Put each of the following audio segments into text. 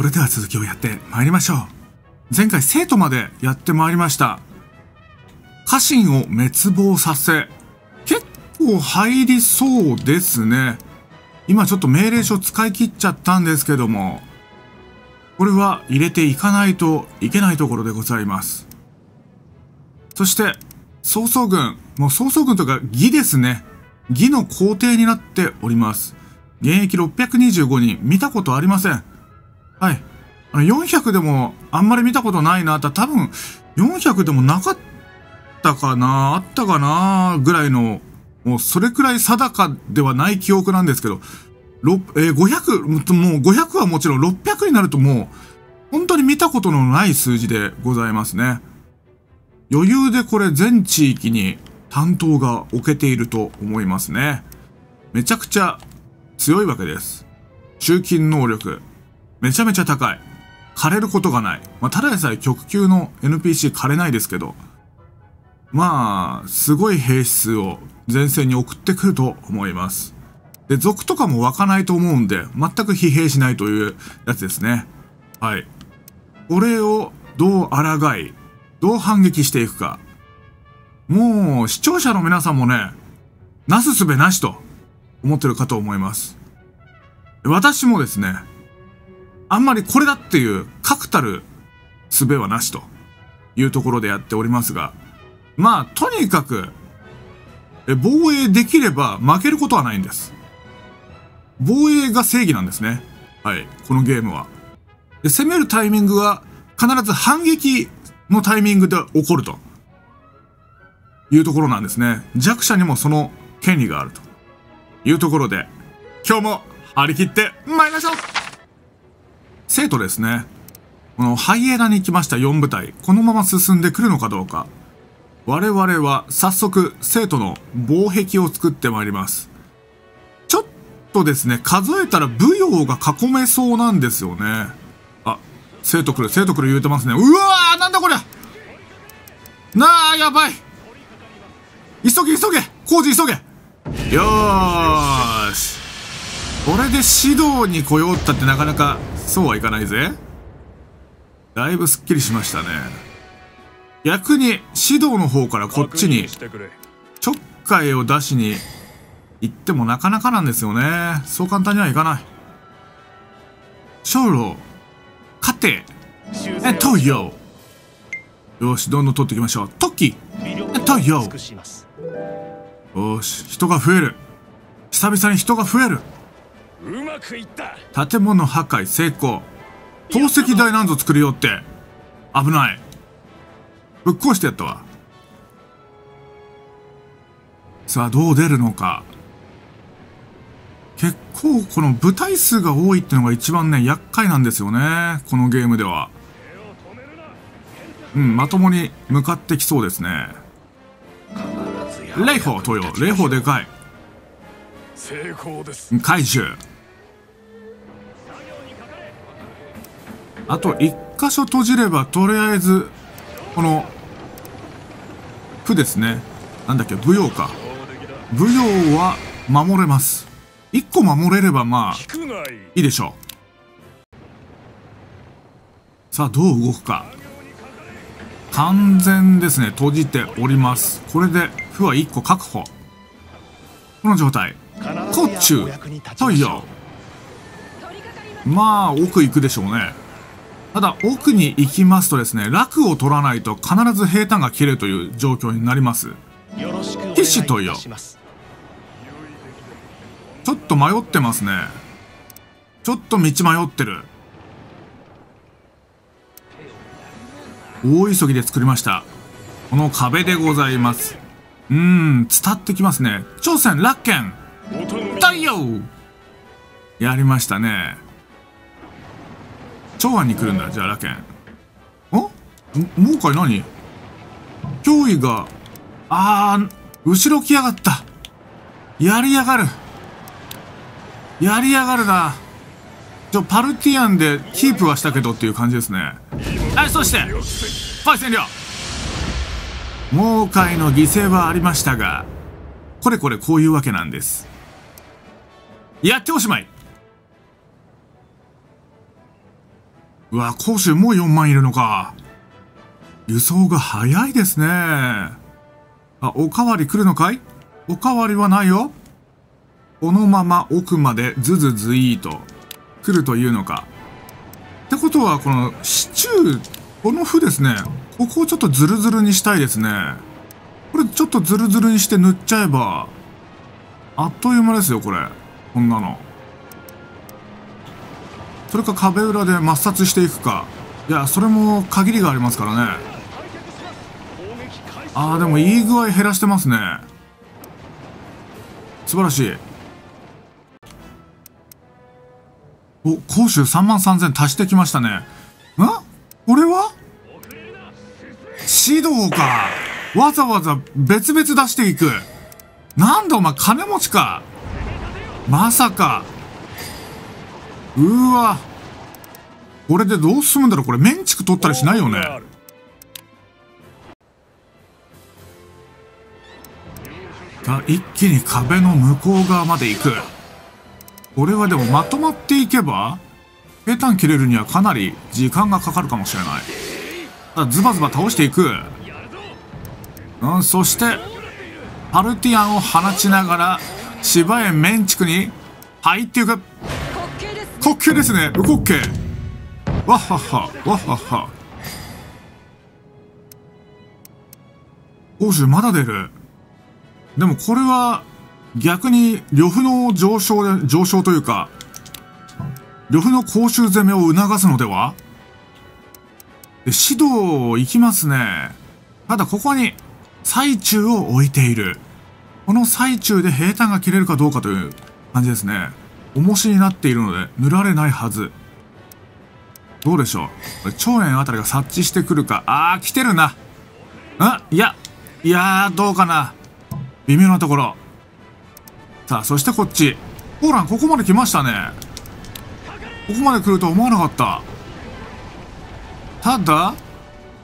それでは続きをやって参りましょう。前回生徒までやってまいりました。家臣を滅亡させ、結構入りそうですね。今ちょっと命令書使い切っちゃったんですけども、これは入れていかないといけないところでございます。そして、曹操軍、もう曹操軍とか義ですね。義の皇帝になっております。現役625人、見たことありません。はい。400でもあんまり見たことないな多分400でもなかったかなあったかなぐらいの、もうそれくらい定かではない記憶なんですけど、えー、500、もう500はもちろん600になるともう、本当に見たことのない数字でございますね。余裕でこれ全地域に担当が置けていると思いますね。めちゃくちゃ強いわけです。集金能力、めちゃめちゃ高い。枯れることがない。まあ、ただでさえ極級の NPC 枯れないですけど、まあ、すごい兵士数を前線に送ってくると思います。で、族とかも湧かないと思うんで、全く疲弊しないというやつですね。はい。これをどう抗い、どう反撃していくか。もう、視聴者の皆さんもね、なすすべなしと思ってるかと思います。私もですね、あんまりこれだっていう確たる術はなしというところでやっておりますが、まあ、とにかく、防衛できれば負けることはないんです。防衛が正義なんですね。はい、このゲームは。で攻めるタイミングは必ず反撃のタイミングで起こるというところなんですね。弱者にもその権利があるというところで、今日も張り切って参りましょう生徒ですね。このハイエナに来ました4部隊、このまま進んでくるのかどうか。我々は早速生徒の防壁を作ってまいります。ちょっとですね、数えたら武陽が囲めそうなんですよね。あ、生徒来る、生徒来る言うてますね。うわーなんだこりゃなあ、やばい急げ急げ工事急げよーしこれで指導に来ようったってなかなかそうはいかないぜ。だいぶすっきりしましたね。逆に指導の方からこっちにちょっかいを出しに行ってもなかなかなんですよね。そう簡単にはいかない。小老勝てえ東洋よしどんどん取っていきましょう。トッキー東洋よし人が増える。久々に人が増える建物破壊成功。宝石台なんぞ作るよって。危ない。ぶっ壊してやったわ。さあどう出るのか。結構この部隊数が多いってのが一番ね厄介なんですよね。このゲームでは。うんまともに向かってきそうですね。レイホー東洋レイホーでかい。成功です。怪獣あと1箇所閉じればとりあえずこの負ですね。なんだっけ舞踊か。舞踊は守れます。1個守れればまあいいでしょう。さあどう動くか。完全ですね。閉じております。これで負は1個確保。この状態。甲冑太陽。まあ奥行くでしょうねただ奥に行きますとですね、楽を取らないと必ず平坦が切れるという状況になります。ティッシュとよ。ちょっと迷ってますね。ちょっと道迷ってる。大急ぎで作りました。この壁でございます。うーん、伝ってきますね。朝鮮、ラッケン太陽やりましたね。長安に来るんだ、じゃあ、ラケン。あ？もうかい何？脅威が、あー、後ろ来やがった。やりやがる。やりやがるな。ちょ、パルティアンでキープはしたけどっていう感じですね。はい、そして、ファイ占領猛海の犠牲はありましたが、これこれこういうわけなんです。やっておしまいうわ、甲州もう4万いるのか。輸送が早いですね。あ、おかわり来るのかい？おかわりはないよ。このまま奥までズズズイーと来るというのか。ってことは、このシチュー、この麩ですね。ここをちょっとズルズルにしたいですね。これちょっとズルズルにして塗っちゃえば、あっという間ですよ、これ。こんなの。それか壁裏で抹殺していくか。いや、それも限りがありますからね。ああ、でもいい具合減らしてますね。素晴らしい。お、甲州3万3000足してきましたね。ん？これは？指導か。わざわざ別々出していく。なんだお前金持ちか。まさか。うわ。これでどう進むんだろう？これ、メンチク取ったりしないよね。さあ、一気に壁の向こう側まで行く。これはでもまとまっていけば、平坦切れるにはかなり時間がかかるかもしれない。さあ、ズバズバ倒していく。うん、そして、パルティアンを放ちながら、芝園メンチクに入っていく。滑稽ですね。無滑稽。わっはっは、わっはっは。欧州まだ出る？でもこれは、逆に、呂布の上昇で、上昇というか、呂布の公衆攻めを促すのでは？で指導行きますね。ただここに、最中を置いている。この最中で平坦が切れるかどうかという感じですね。重しになっているので塗られないはず。どうでしょう？これ、腸炎あたりが察知してくるか。あー、来てるな。んいや、いや、どうかな。微妙なところ。さあ、そしてこっち。ポーラン、ここまで来ましたね。ここまで来ると思わなかった。ただ、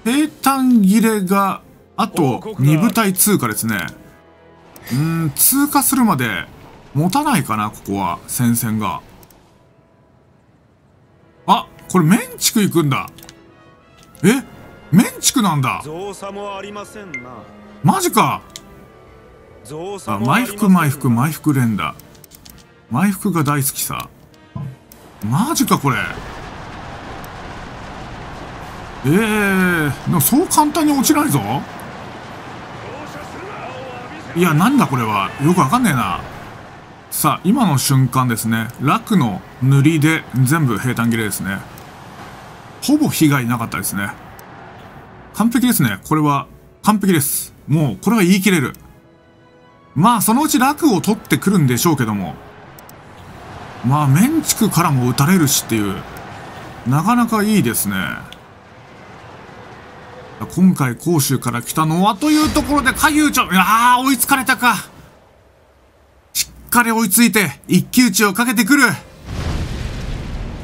平坦切れが、あと2部隊通過ですね。うん、通過するまで持たないかな、ここは。戦線が。あ、これメンチク行くんだ。えメンチクなんだ。マジか。あ、埋伏埋伏埋伏連打。埋伏が大好きさ。マジかこれ。ええー、でもそう簡単に落ちないぞ。いや、なんだこれは。よくわかんねえな。さあ、今の瞬間ですね。楽の塗りで全部平坦切れですね。ほぼ被害なかったですね。完璧ですね。これは完璧です。もう、これは言い切れる。まあ、そのうち楽を取ってくるんでしょうけども。まあ、メンチクからも打たれるしっていう、なかなかいいですね。今回、甲州から来たのはというところで、海遊長、いやー、追いつかれたか。しっかり追いついて、一騎打ちをかけてくる。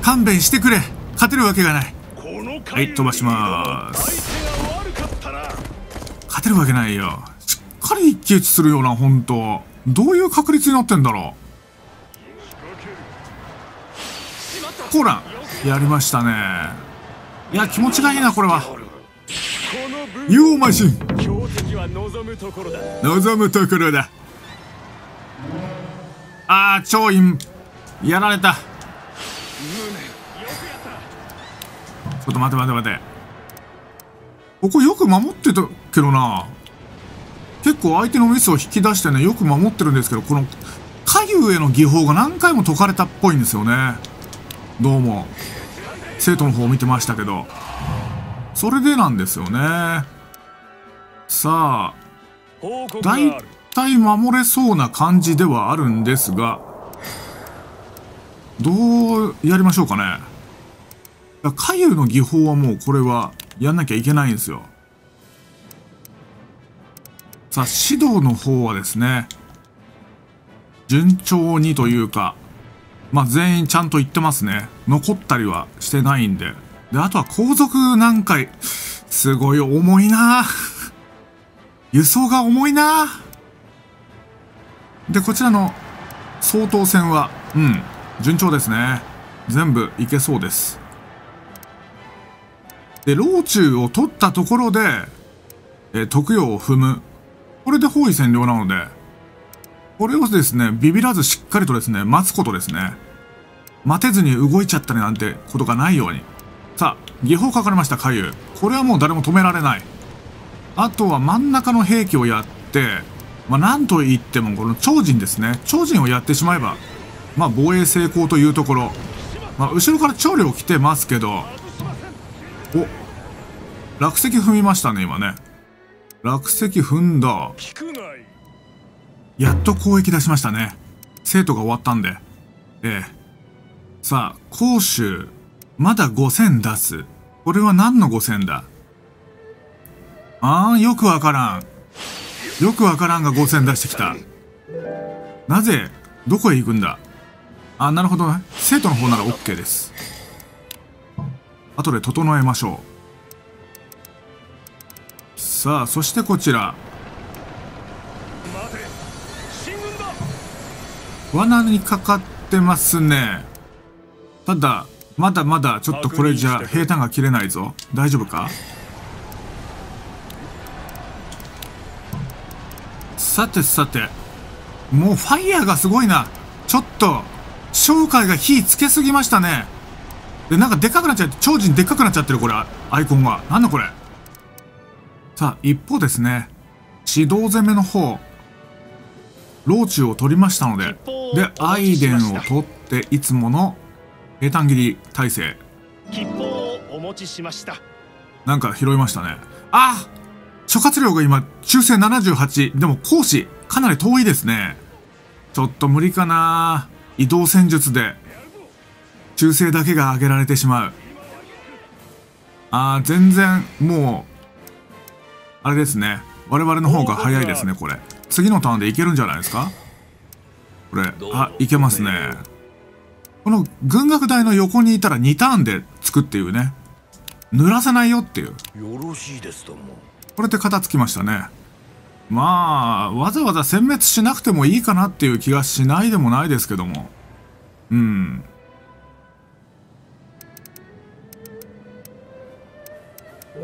勘弁してくれ。勝てるわけがない。はい、飛ばしまーす。勝てるわけないよ。しっかり一騎打ちするような、本当どういう確率になってんだろう。コーラン、やりましたね。いや、気持ちがいいな、これは。妖魔神望むところだ望むところだああ超員やられた。ちょっと待て待て待て。ここよく守ってたけどな。結構相手のミスを引き出してねよく守ってるんですけどこの左右への技法が何回も解かれたっぽいんですよね。どうも。生徒の方を見てましたけど。それでなんですよね。さあ、大体守れそうな感じではあるんですが、どうやりましょうかね。左右の技法はもうこれはやんなきゃいけないんですよ。さあ、指導の方はですね、順調にというか、まあ、全員ちゃんと言ってますね。残ったりはしてないんで。で、あとは後続何回。すごい重いな 輸送が重いなで、こちらの総統戦は、うん、順調ですね。全部いけそうです。で、老中を取ったところで、え、徳陽を踏む。これで包囲占領なので、これをですね、ビビらずしっかりとですね、待つことですね。待てずに動いちゃったりなんてことがないように。さあ、技法かかりました、海遊。これはもう誰も止められない。あとは真ん中の兵器をやって、まあ、なんと言ってもこの超人ですね。超人をやってしまえば、まあ、防衛成功というところ。まあ、後ろから長領来てますけど、お、落石踏みましたね、今ね。落石踏んだ。やっと攻撃出しましたね。生徒が終わったんで。ええ。さあ、甲州、まだ5000出す。これは何の5000だ？ああ、よくわからん。よくわからんが5000出してきた。なぜどこへ行くんだ？あ、なるほどね。生徒の方なら OK です。後で整えましょう。さあ、そしてこちら。罠にかかってますね。ただ、まだまだちょっとこれじゃ平坦が切れないぞ。大丈夫か？さてさて。もうファイヤーがすごいな。ちょっと、紹介が火つけすぎましたね。で、なんかでっかくなっちゃって、超人でっかくなっちゃってる、これ。アイコンが。なんだこれ。さあ、一方ですね。指導攻めの方。老中を取りましたので。で、アイデンを取って、いつもの平坦切り体制。吉報をお持ちしました。なんか拾いましたね。あ諸葛亮が今、中世78。でも講師、かなり遠いですね。ちょっと無理かな移動戦術で、中世だけが上げられてしまう。あー、全然、もう、あれですね。我々の方が早いですね、これ。次のターンでいけるんじゃないですか？これ、あ、いけますね。この軍楽台の横にいたら2ターンでつくっていうね。濡らさないよっていう。よろしいですとも。これで片付きましたね。まあ、わざわざ殲滅しなくてもいいかなっていう気がしないでもないですけども。うん。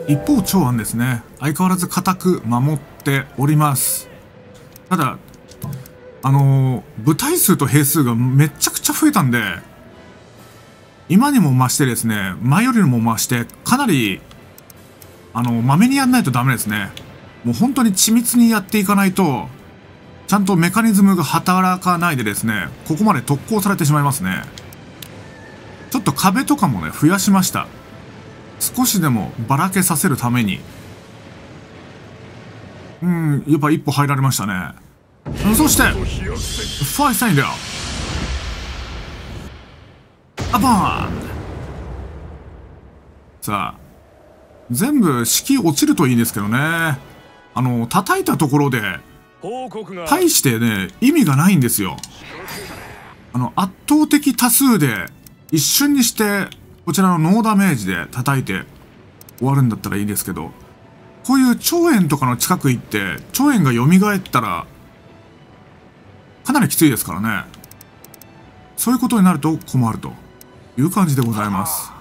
一方、長安ですね。相変わらず固く守っております。ただ、あのー、部隊数と兵数がめちゃくちゃ増えたんで、今にも増してですね、前よりも増して、かなりあの、まめにやんないとダメですね。もう本当に緻密にやっていかないと、ちゃんとメカニズムが働かないでですね、ここまで特攻されてしまいますね。ちょっと壁とかもね、増やしました。少しでもばらけさせるために。うん、やっぱ一歩入られましたね。そして、ファイサインだよ。アバーンさあ、全部式落ちるといいんですけどね。あの、叩いたところで、大してね、意味がないんですよ。あの、圧倒的多数で、一瞬にして、こちらのノーダメージで叩いて終わるんだったらいいですけど、こういう腸炎とかの近く行って、腸炎が蘇ったら、かなりきついですからね。そういうことになると困るという感じでございます。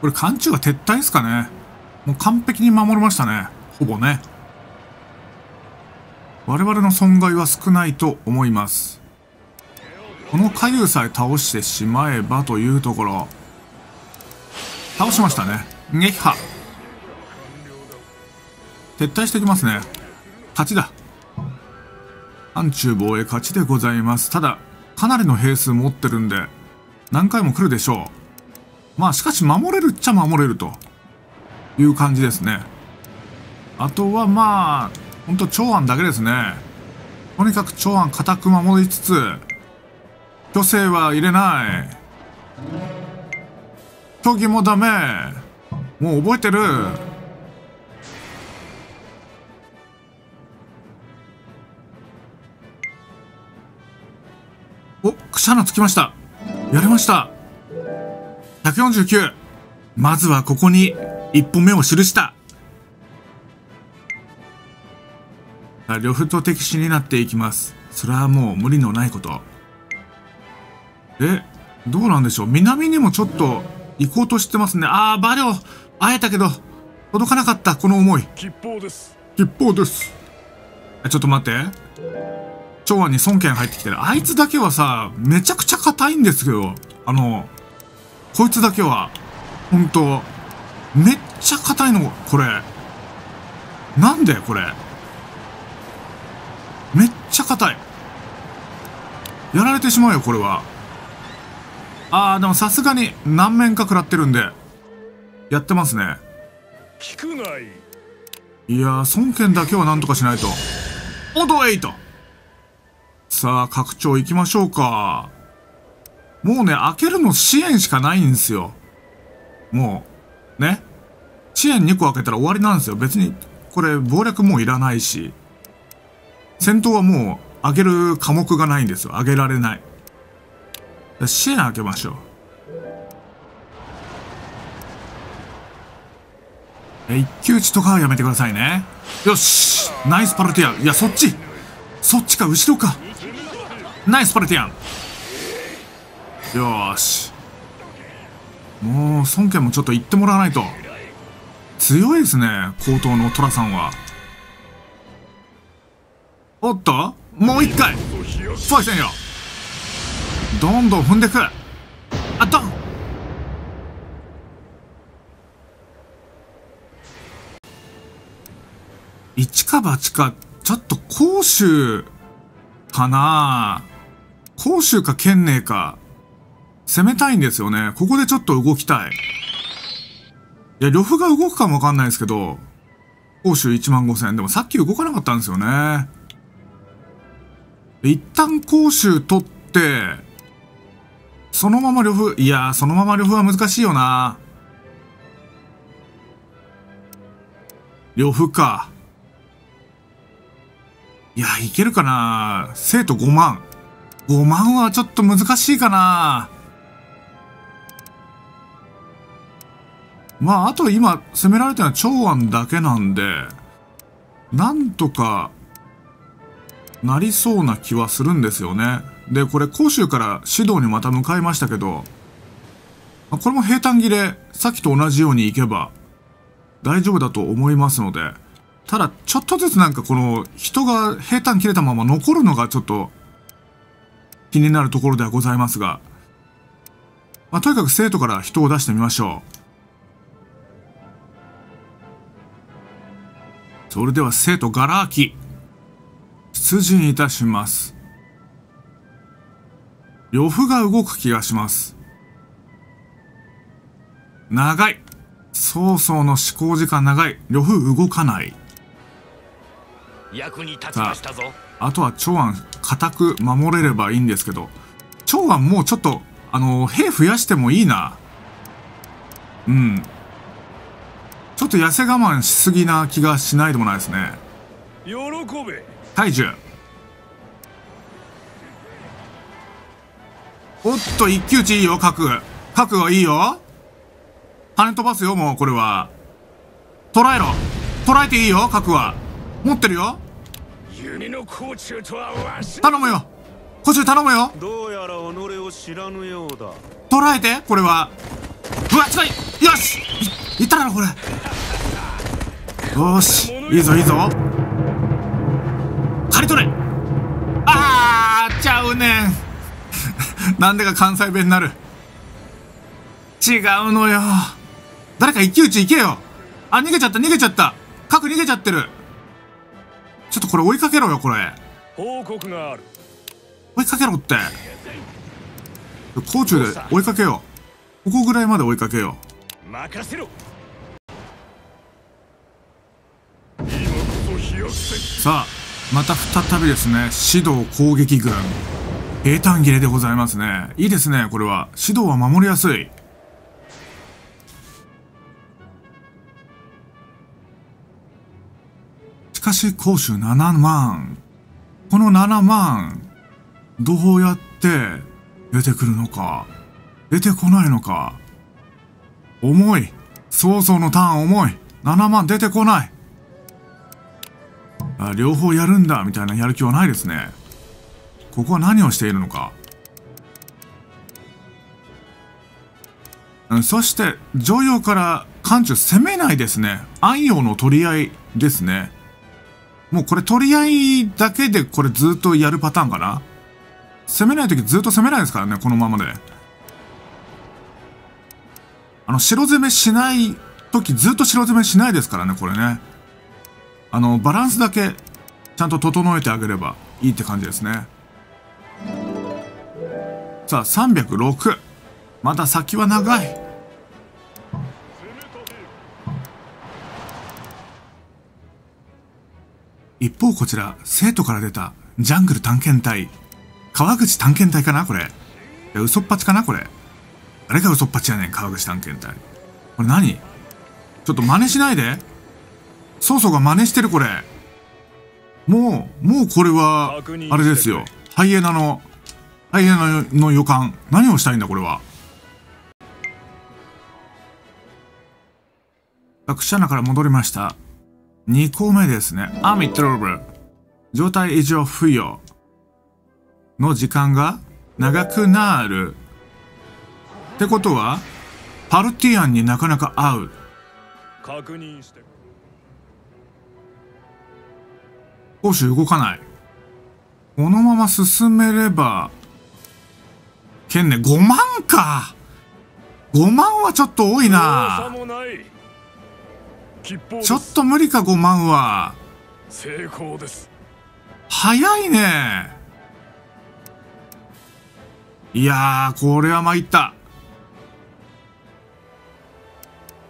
これ、艦中が撤退ですかね。もう完璧に守りましたね。ほぼね。我々の損害は少ないと思います。この左右さえ倒してしまえばというところ。倒しましたね。撃破。撤退してきますね。勝ちだ。暗中防衛勝ちでございます。ただ、かなりの兵数持ってるんで、何回も来るでしょう。まあしかし守れるっちゃ守れるという感じですね。あとはまあ、ほんと長安だけですね。とにかく長安固く守りつつ、虚勢は入れない。虚偽もダメ。もう覚えてる。お、くしゃなつきました。やりました。149。まずはここに一歩目を記した。呂布と敵死になっていきます。それはもう無理のないこと。え、どうなんでしょう？南にもちょっと行こうとしてますね。あー、馬良、会えたけど、届かなかった、この思い。吉報です。吉報です。ちょっと待って。長安に孫権入ってきてる。あいつだけはさ、めちゃくちゃ硬いんですけど、あの、こいつだけは、ほんと、めっちゃ硬いの、これ。なんでこれ。めっちゃ硬い。やられてしまうよ、これは。ああ、でもさすがに何面か食らってるんで、やってますね。聞くがいい。いやー、孫権だけはなんとかしないと。オドエイトさあ、拡張行きましょうか。もうね、開けるの支援しかないんですよ。もう、ね。支援2個開けたら終わりなんですよ。別に、これ、謀略もういらないし。戦闘はもう、上げる科目がないんですよ。上げられない。支援開けましょう。え、一騎打ちとかはやめてくださいね。よしナイスパルティアン。いや、そっちそっちか、後ろか。ナイスパルティアン。よし。もう、孫権もちょっと言ってもらわないと。強いですね、高等の虎さんは。おっともう一回ファイセンよどんどん踏んでくあっと一か八か、ちょっと甲州かな甲州か県内か。攻めたいんですよね。ここでちょっと動きたい。いや、呂布が動くかもわかんないですけど、甲州1万5000円。でもさっき動かなかったんですよね。一旦甲州取って、そのまま呂布、いやそのまま呂布は難しいよな。呂布か。いや、いけるかな生徒5万。5万はちょっと難しいかなまあ、あと今、攻められたのは長安だけなんで、なんとか、なりそうな気はするんですよね。で、これ、甲州から指導にまた向かいましたけど、これも平坦切れ、さっきと同じように行けば、大丈夫だと思いますので、ただ、ちょっとずつなんかこの、人が平坦切れたまま残るのがちょっと、気になるところではございますが、まあ、とにかく生徒から人を出してみましょう。それでは生徒ガラ空き。出陣いたします。呂布が動く気がします。長い。曹操の思考時間長い。呂布動かない。役に立ちましたぞ。あとは長安、固く守れればいいんですけど、長安もうちょっと、あの、兵増やしてもいいな。うん。ちょっと痩せ我慢しすぎな気がしないでもないですね。喜べ。大樹おっと一騎打ちいいよ角。角はいいよ。跳ね飛ばすよもうこれは。捉えろ。捉えていいよ角は。持ってるよ。頼むよ。甲虫頼むよ。どうやら己を知らぬようだ。捉えてこれは。うわ近いよし！いったなこれよしいいぞいいぞ。刈り取れ。あーちゃうねん。なんでか関西弁になる。違うのよ。誰か一騎打ち行けよ。あ逃げちゃった逃げちゃった。核逃げちゃってる。ちょっとこれ追いかけろよこれ。報告がある。追いかけろって。甲虫で追いかけよう。ここぐらいまで追いかけよう。任せろさあまた再びですね指導攻撃軍平坦切れでございますね。いいですねこれは。指導は守りやすい。しかし甲州7万。この7万どうやって出てくるのか出てこないのか。重い。曹操のターン重い。7万出てこない。あ両方やるんだみたいなやる気はないですねここは何をしているのかそして、常用から艦中攻めないですね。暗陽の取り合いですね。もうこれ取り合いだけでこれずっとやるパターンかな攻めないときずっと攻めないですからね、このままで。あの、白攻めしないときずっと白攻めしないですからね、これね。あの、バランスだけちゃんと整えてあげればいいって感じですね。さあ、306。まだ先は長い。一方こちら、生徒から出たジャングル探検隊。川口探検隊かなこれ。いや、嘘っぱちかなこれ。誰が嘘っぱちやねん、川口探検隊。これ何？ちょっと真似しないで。そうそうが真似してるこれ。もう、もうこれは、あれですよ。ハイエナの、ハイエナの予感。何をしたいんだこれは。学者から戻りました。2個目ですね。アミトロブ。状態異常付与の時間が長くなる。ってことは、パルティアンになかなか合う。確認して攻守動かない。このまま進めれば、剣ね、5万か !5 万はちょっと多い差なちょっと無理か5万は。成功です早いねいやー、これは参った。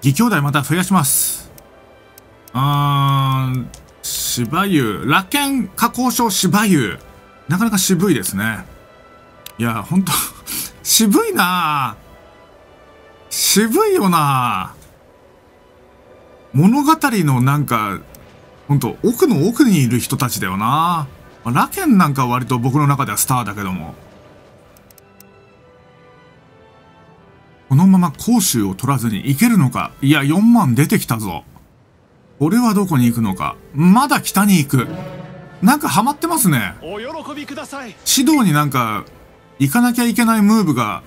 義兄弟また増やします。うーん、芝湯、螺剣加工症芝湯。なかなか渋いですね。いや、ほんと、渋いな渋いよな物語のなんか、ほんと、奥の奥にいる人たちだよな。あラケンなんか割と僕の中ではスターだけども。このまま甲州を取らずに行けるのかいや、4万出てきたぞ。俺はどこに行くのかまだ北に行く。なんかハマってますね。お喜びください指導になんか、行かなきゃいけないムーブが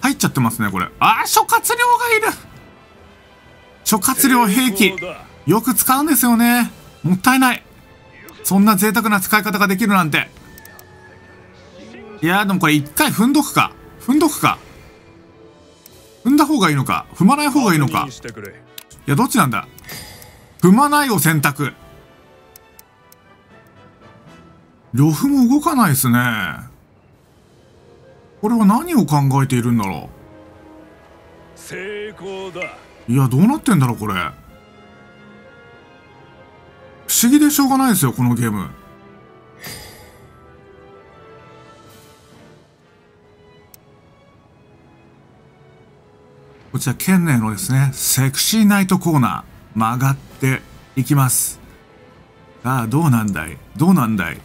入っちゃってますね、これ。あー、諸葛亮がいる諸葛亮兵器。よく使うんですよね。もったいない。そんな贅沢な使い方ができるなんて。いやーでもこれ一回踏んどくか。踏んどくか。踏んだ方がいいのか。踏まない方がいいのかいや、どっちなんだ？踏まないを選択。呂布も動かないですね。これは何を考えているんだろ成功だう。いや、どうなってんだろう、これ。不思議でしょうがないですよ、このゲーム。こちら、県内のですね、セクシーナイトコーナー、曲がっていきます。さあ、どうなんだい?どうなんだい?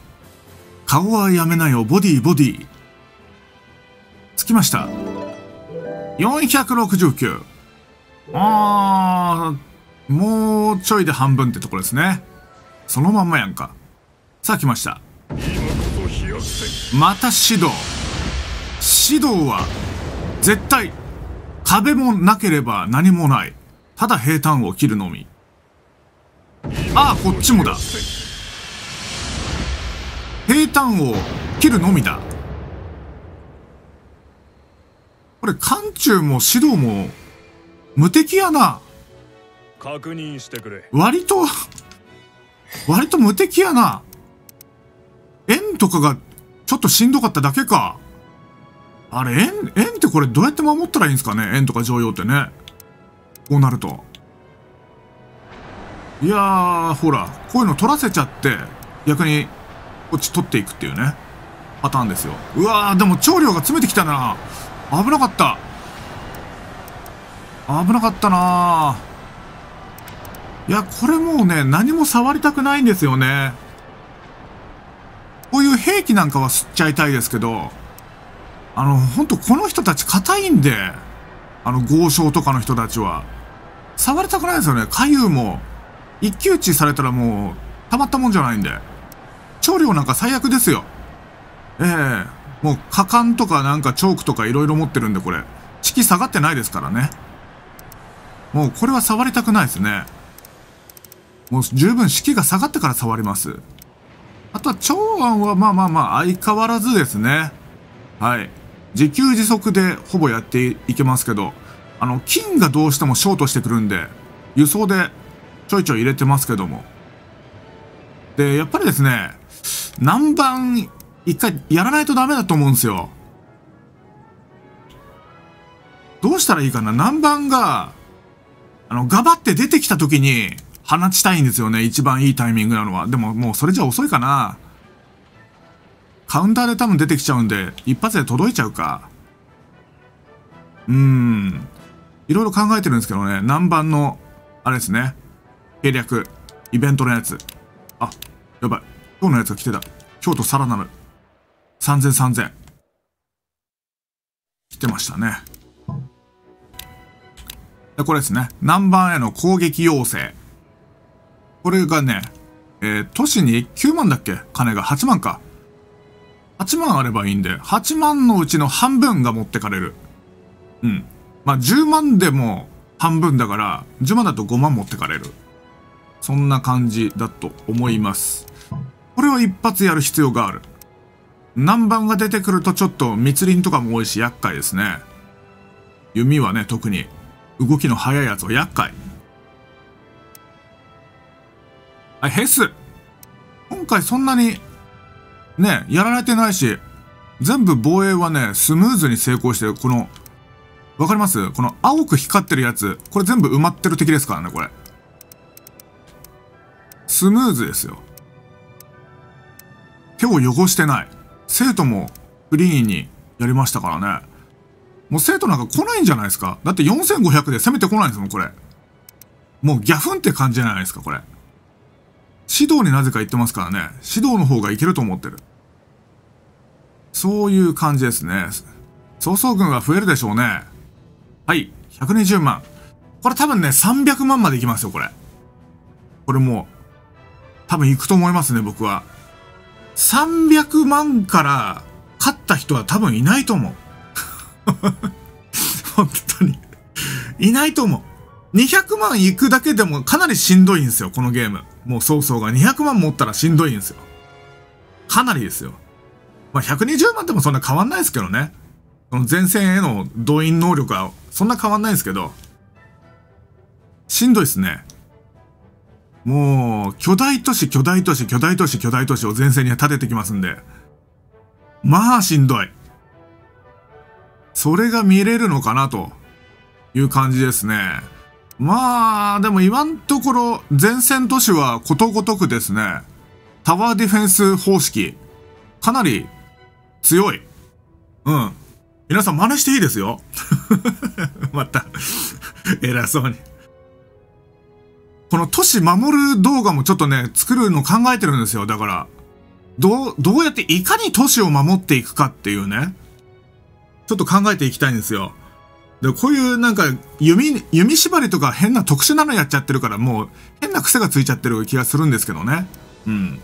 顔はやめなよ、ボディボディ。つきました。469。あー、もうちょいで半分ってところですね。そのまんまやんか。さあ来ました。また指導。指導は、絶対、壁もなければ何もない。ただ平坦を切るのみ。ああ、こっちもだ。平坦を切るのみだ。これ、漢中も指導も、無敵やな。確認してくれ割と、割と無敵やな。円とかがちょっとしんどかっただけか。あれ、円、円ってこれどうやって守ったらいいんですかね？円とか常用ってね。こうなると。いやー、ほら、こういうの取らせちゃって、逆に、こっち取っていくっていうね、パターンですよ。うわー、でも調量が詰めてきたな。危なかった。危なかったな。いや、これもうね、何も触りたくないんですよね。こういう兵器なんかは吸っちゃいたいですけど、あの、ほんとこの人たち硬いんで、あの、豪商とかの人たちは。触りたくないですよね。左右も、一騎打ちされたらもう、たまったもんじゃないんで。調量なんか最悪ですよ。ええもう、果敢とかなんかチョークとかいろいろ持ってるんで、これ。士気下がってないですからね。もうこれは触りたくないですね。もう十分士気が下がってから触ります。あとは長安はまあまあまあ相変わらずですね。はい。自給自足でほぼやっていけますけど、あの、金がどうしてもショートしてくるんで、輸送でちょいちょい入れてますけども。で、やっぱりですね、南蛮一回やらないとダメだと思うんですよ。どうしたらいいかな？南蛮が、あの、ガバって出てきた時に放ちたいんですよね。一番いいタイミングなのは。でももうそれじゃ遅いかな。カウンターで多分出てきちゃうんで、一発で届いちゃうか。うーん。いろいろ考えてるんですけどね、南蛮の、あれですね。計略。イベントのやつ。あ、やばい。今日のやつが来てた。京都さらなる。3000、3000。来てましたね。で、これですね。南蛮への攻撃要請。これがね、えー、都市に9万だっけ？金が8万か。8万あればいいんで、8万のうちの半分が持ってかれる。うん。まあ、10万でも半分だから、10万だと5万持ってかれる。そんな感じだと思います。これは一発やる必要がある。南蛮が出てくるとちょっと密林とかも多いし厄介ですね。弓はね、特に動きの速いやつは厄介。はい、ヘス今回そんなにね、やられてないし、全部防衛はね、スムーズに成功してる。この、わかります？この青く光ってるやつ。これ全部埋まってる敵ですからね、これ。スムーズですよ。手を汚してない。生徒もクリーンにやりましたからね。もう生徒なんか来ないんじゃないですか？だって4500で攻めてこないんですもん、これ。もうギャフンって感じじゃないですか、これ。指導になぜか言ってますからね。指導の方がいけると思ってる。そういう感じですね。曹操軍は増えるでしょうね。はい。120万。これ多分ね、300万までいきますよ、これ。これもう、多分行くと思いますね、僕は。300万から勝った人は多分いないと思う。本当に。いないと思う。200万いくだけでもかなりしんどいんですよ、このゲーム。もう曹操が200万持ったらしんどいんですよ。かなりですよ。まあ、120万でもそんな変わんないですけどね。この前線への動員能力はそんな変わんないんですけど。しんどいですね。もう、巨大都市、巨大都市、巨大都市、巨大都市を前線に立ててきますんで。まあ、しんどい。それが見れるのかなという感じですね。まあ、でも今のところ前線都市はことごとくですね、タワーディフェンス方式、かなり強い。うん。皆さん真似していいですよ。また偉そうに。この都市守る動画もちょっとね、作るの考えてるんですよ。だから、どう、どうやっていかに都市を守っていくかっていうね。ちょっと考えていきたいんですよ。で、こういうなんか弓、弓縛りとか変な特殊なのやっちゃってるからもう変な癖がついちゃってる気がするんですけどね。うん。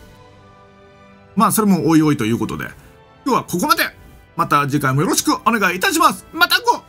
まあそれもおいおいということで。今日はここまでまた次回もよろしくお願いいたします。またご